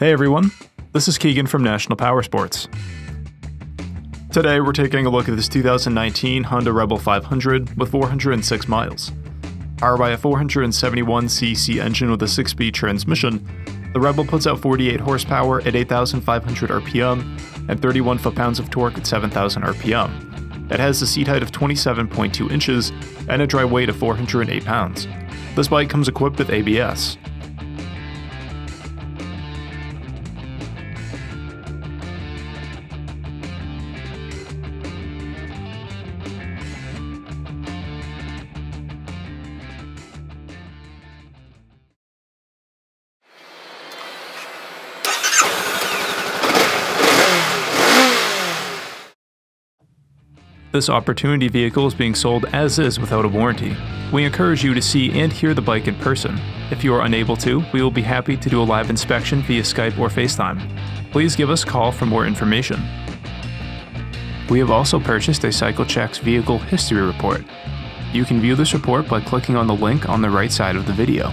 Hey everyone, this is Keegan from National Powersports. Today we're taking a look at this 2019 Honda Rebel 500 with 406 miles. Powered by a 471cc engine with a 6-speed transmission, the Rebel puts out 48 horsepower at 8,500 RPM and 31 foot-pounds of torque at 7,000 RPM. It has a seat height of 27.2 inches and a dry weight of 408 pounds. This bike comes equipped with ABS. This opportunity vehicle is being sold as is without a warranty. We encourage you to see and hear the bike in person. If you are unable to, we will be happy to do a live inspection via Skype or FaceTime. Please give us a call for more information. We have also purchased a CycleChex vehicle history report. You can view this report by clicking on the link on the right side of the video.